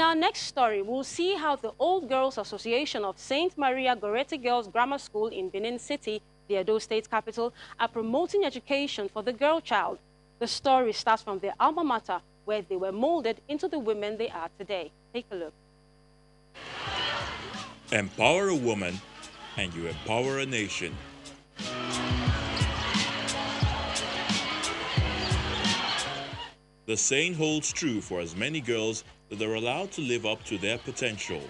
In our next story, we'll see how the Old Girls Association of St. Maria Goretti Girls Grammar School in Benin City, the Edo State capital, are promoting education for the girl child. The story starts from their alma mater, where they were molded into the women they are today. Take a look. Empower a woman, and you empower a nation. The saying holds true for as many girls that they are allowed to live up to their potential.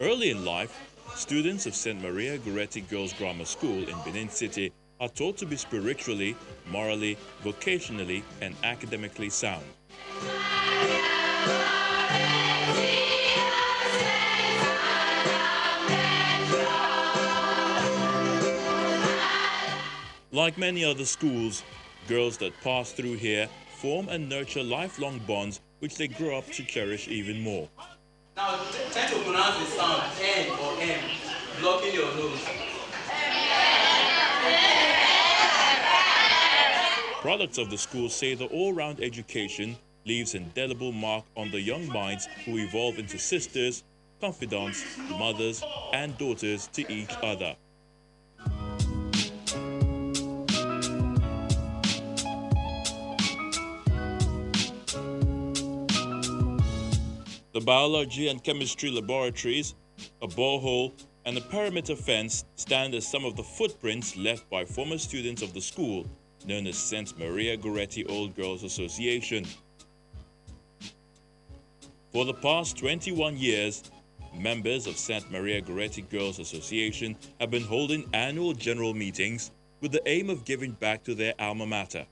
Early in life, students of St. Maria Goretti Girls Grammar School in Benin City are taught to be spiritually, morally, vocationally, and academically sound. Like many other schools, girls that pass through here form and nurture lifelong bonds which they grow up to cherish even more. Now, try to pronounce the sound N or M, blocking your nose. Products of the school say the all-round education leaves indelible mark on the young minds who evolve into sisters, confidants, mothers, and daughters to each other. The biology and chemistry laboratories, a borehole, and a perimeter fence stand as some of the footprints left by former students of the school, known as St. Maria Goretti Old Girls Association. For the past 21 years, members of St. Maria Goretti Girls Association have been holding annual general meetings with the aim of giving back to their alma mater.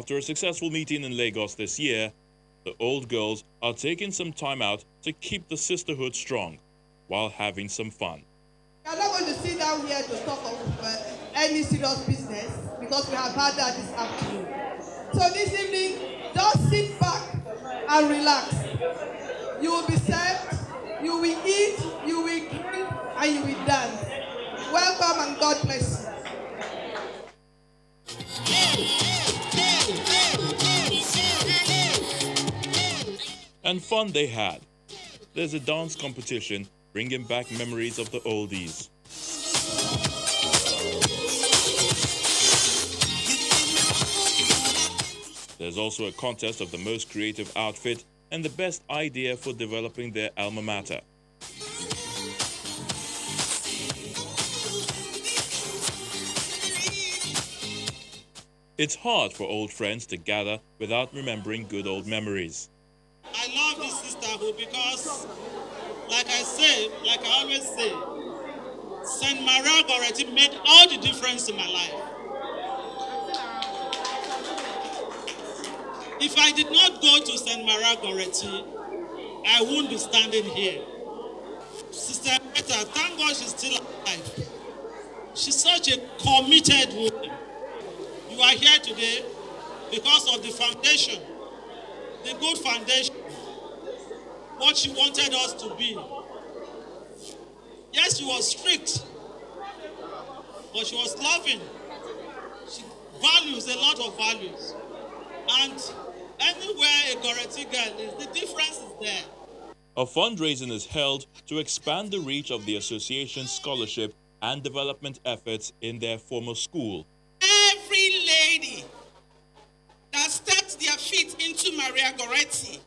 After a successful meeting in Lagos this year, the old girls are taking some time out to keep the sisterhood strong while having some fun. We are not going to sit down here to talk of uh, any serious business because we have had that this afternoon. So this evening, just sit back and relax. You will be served, you will eat, you will drink, and you will dance. Welcome and God bless you. And fun they had. There's a dance competition bringing back memories of the oldies. There's also a contest of the most creative outfit and the best idea for developing their alma mater. It's hard for old friends to gather without remembering good old memories. Sisterhood because, like I say, like I always say, St. Maria Goretti made all the difference in my life. If I did not go to St. Maria Goretti, I wouldn't be standing here. Sister Greta, thank God she's still alive. She's such a committed woman. You are here today because of the foundation, the good foundation, what she wanted us to be. Yes, she was strict, but she was loving. She values a lot of values. And anywhere a Goretti girl is, the difference is there. A fundraising is held to expand the reach of the association's scholarship and development efforts in their former school. Every lady that steps their feet into Maria Goretti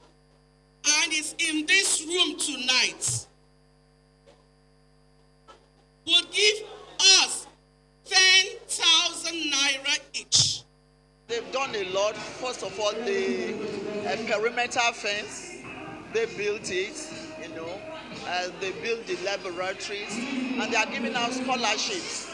is in this room tonight will give us 10,000 naira each. They've done a lot. First of all, the uh, perimeter fence, they built it, you know, uh, they built the laboratories, and they are giving out scholarships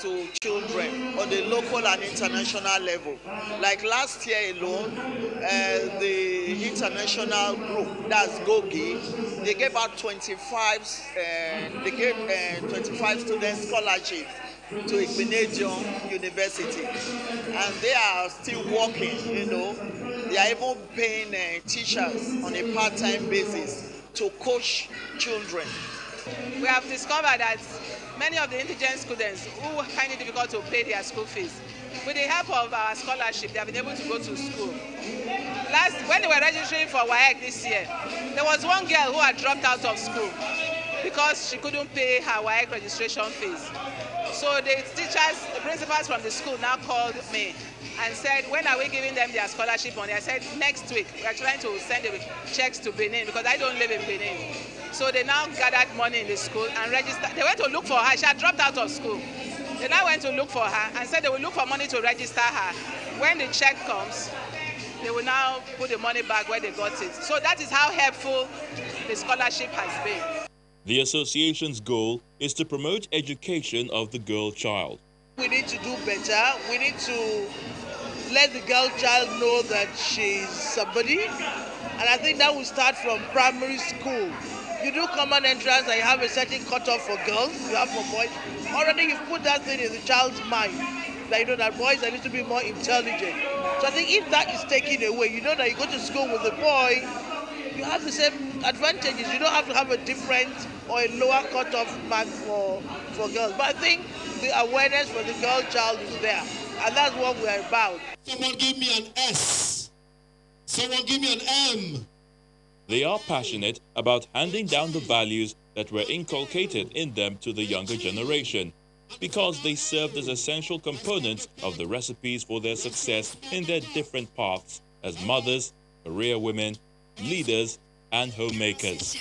to children on the local and international level. Like last year alone, uh, the international group, that's GOGI, they gave out 25, uh, they gave uh, 25 students scholarships to Igbinedion University. And they are still working, you know. They are even paying uh, teachers on a part-time basis to coach children. We have discovered that many of the indigent students who find it difficult to pay their school fees, with the help of our scholarship, they have been able to go to school. Last, when they were registering for WAEC this year, there was one girl who had dropped out of school because she couldn't pay her WAEC registration fees. So the teachers, the principals from the school now called me and said, when are we giving them their scholarship money? I said, next week. We are trying to send the checks to Benin because I don't live in Benin. So they now gathered money in the school and registered. They went to look for her. She had dropped out of school. They now went to look for her and said they will look for money to register her. When the check comes, they will now put the money back where they got it. So that is how helpful the scholarship has been. The association's goal is to promote education of the girl child. We need to do better. We need to let the girl child know that she's somebody. And I think that will start from primary school. You do common entrance and you have a certain cutoff for girls, you have for boys. Already you've put that thing in the child's mind that you know that boys are a little bit more intelligent. So I think if that is taken away, you know that you go to school with a boy, you have the same advantages. You don't have to have a different or a lower cutoff mark for, for girls. But I think the awareness for the girl child is there. And that's what we're about. Someone give me an S. Someone give me an M. They are passionate about handing down the values that were inculcated in them to the younger generation because they served as essential components of the recipes for their success in their different paths as mothers, career women, leaders, and homemakers.